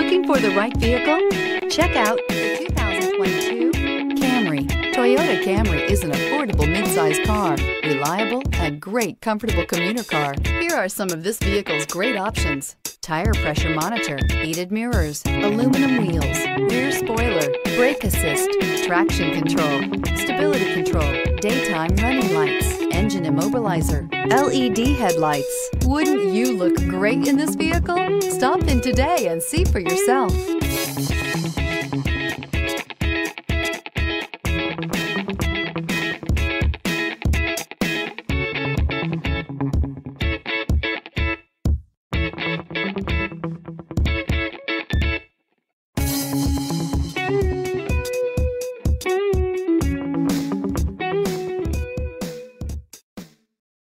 Looking for the right vehicle? Check out the 2022 Camry. Toyota Camry is an affordable midsize car, reliable and great comfortable commuter car. Here are some of this vehicle's great options. Tire pressure monitor, heated mirrors, aluminum wheels, rear spoiler, brake assist, traction control, stability control, daytime running lights, engine immobilizer, LED headlights. Wouldn't you look great in this vehicle? Stop in today and see for yourself.